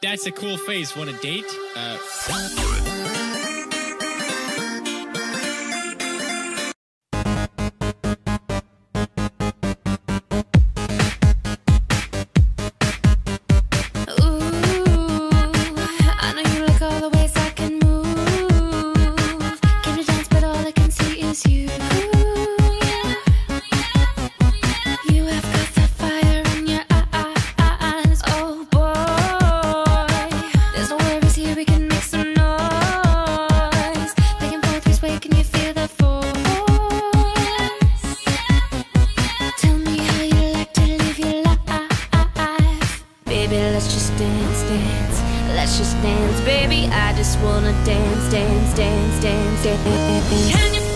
That's a cool face. Want a date? Uh... Let's just dance, dance. Let's just dance, baby. I just wanna dance, dance, dance, dance, dance. Can you